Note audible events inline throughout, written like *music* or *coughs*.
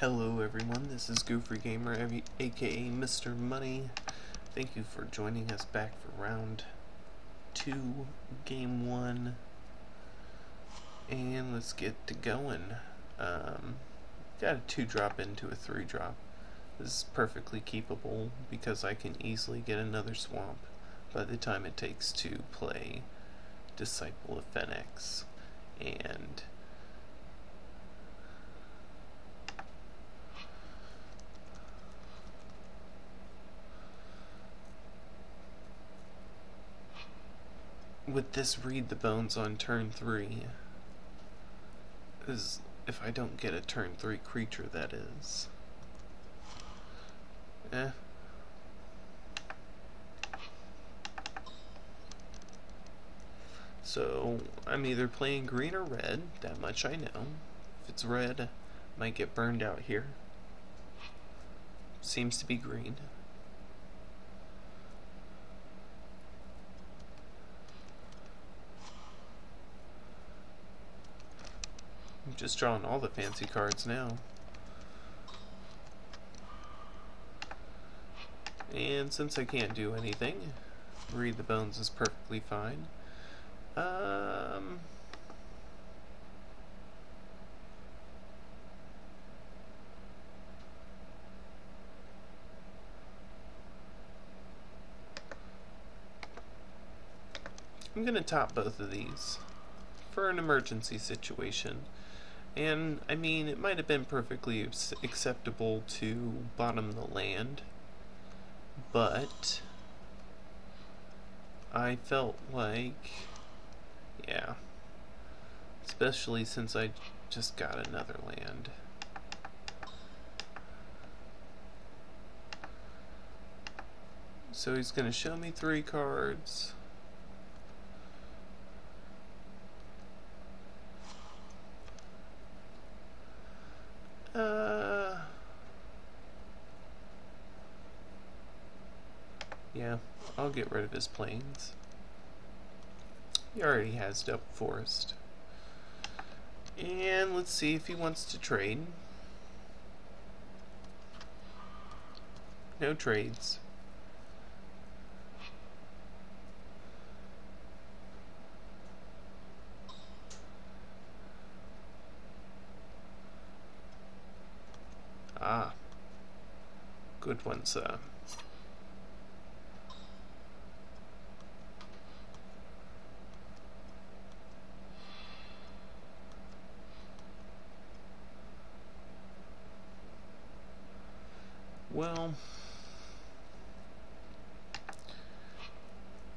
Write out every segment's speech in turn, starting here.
Hello everyone, this is Gooffrey Gamer, aka Mr. Money. Thank you for joining us back for round 2, game 1. And let's get to going. Um, got a 2 drop into a 3 drop. This is perfectly keepable because I can easily get another swamp by the time it takes to play Disciple of Phenax. And with this read the bones on turn 3 is if I don't get a turn 3 creature that is. Eh. So, I'm either playing green or red, that much I know. If it's red, might get burned out here. Seems to be green. Just drawing all the fancy cards now. And since I can't do anything, read the bones is perfectly fine. Um... I'm going to top both of these for an emergency situation. And, I mean, it might have been perfectly acceptable to bottom the land, but I felt like, yeah, especially since I just got another land. So he's going to show me three cards. Uh, yeah, I'll get rid of his plains. He already has Double Forest. And let's see if he wants to trade. No trades. Ah. Good one, sir. Well,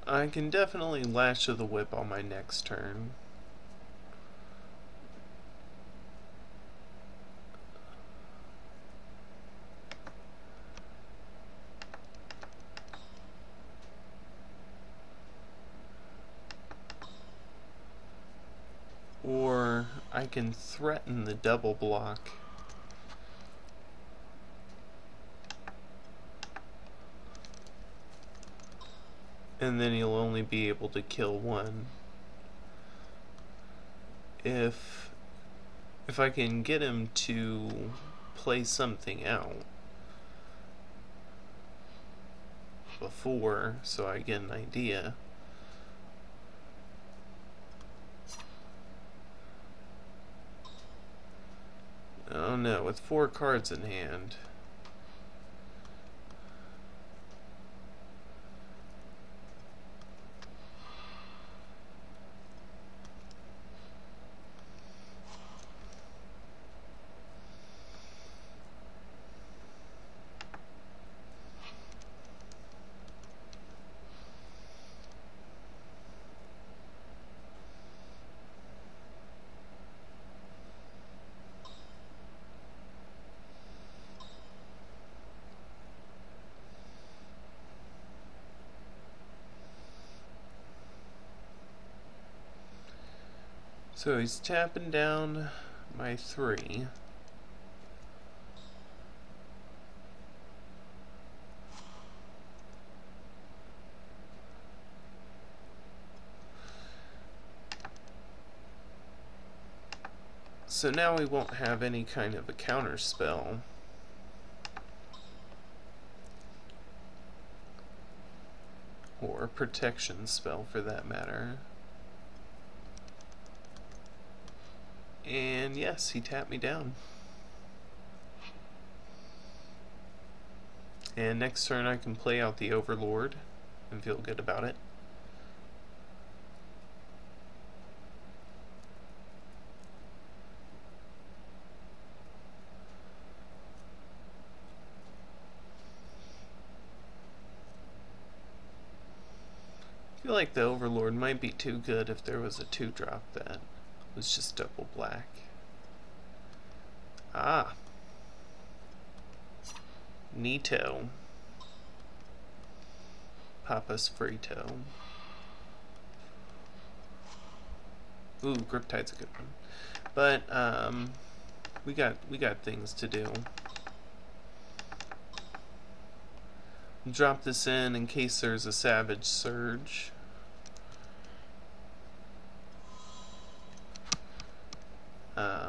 I can definitely lash to the whip on my next turn. Or I can threaten the double block. And then he'll only be able to kill one. If if I can get him to play something out before so I get an idea No, with four cards in hand. So he's tapping down my three. So now we won't have any kind of a counter spell. Or protection spell for that matter. And yes, he tapped me down. And next turn I can play out the Overlord and feel good about it. I feel like the Overlord might be too good if there was a 2-drop that was just double black. Ah. Nito. Papa's Frito. Ooh, Griptide's a good one. But, um, we got, we got things to do. Drop this in in case there's a Savage Surge.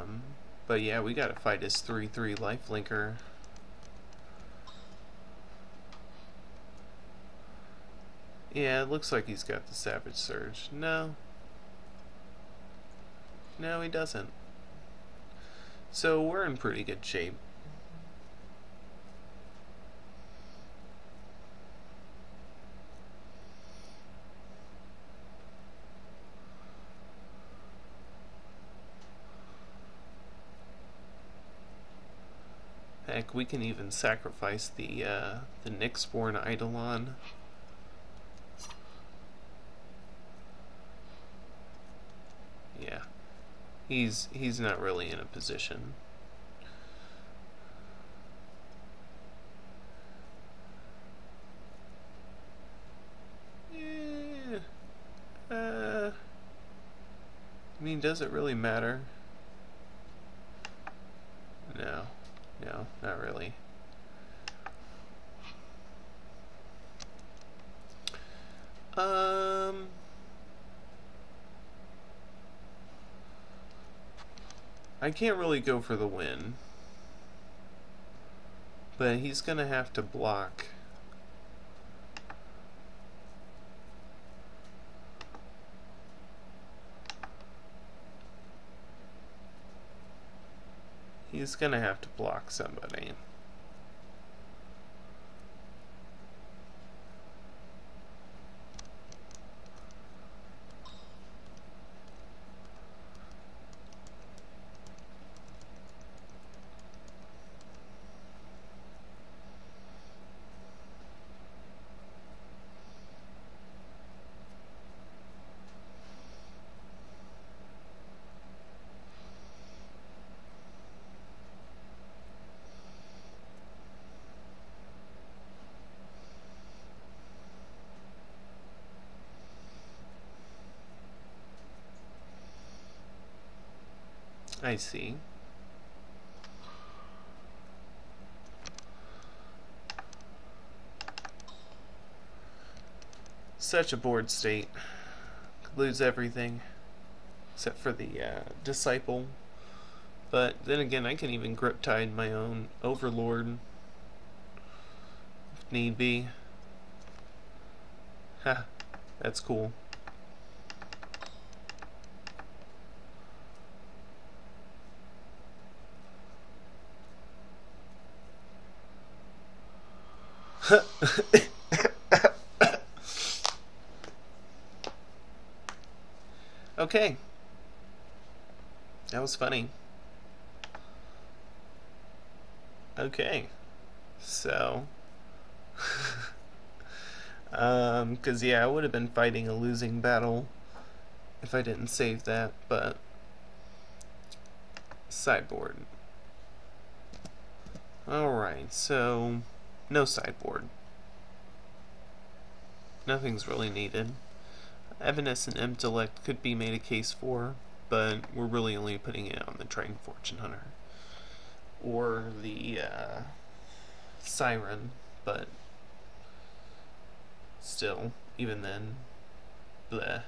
Um, but yeah, we gotta fight his 3-3 lifelinker. Yeah, it looks like he's got the Savage Surge. No. No, he doesn't. So we're in pretty good shape. Heck, we can even sacrifice the uh, the Nyxborn Eidolon. Yeah, he's he's not really in a position. Yeah. Uh. I mean, does it really matter? No. No, not really. Um... I can't really go for the win. But he's going to have to block. He's to have to block somebody. I see. Such a board state. Lose everything except for the uh, disciple. But then again, I can even Griptide my own overlord if need be. Ha, that's cool. *coughs* okay. That was funny. Okay. So. *laughs* um, because, yeah, I would have been fighting a losing battle if I didn't save that, but. Sideboard. Alright, so no sideboard. Nothing's really needed. Evanescent Intellect could be made a case for, but we're really only putting it on the Triton Fortune Hunter. Or the uh, Siren, but still, even then, bleh.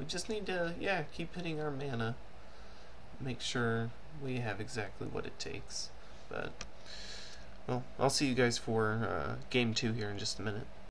we just need to, yeah, keep hitting our mana. Make sure we have exactly what it takes. But, well, I'll see you guys for uh, game two here in just a minute.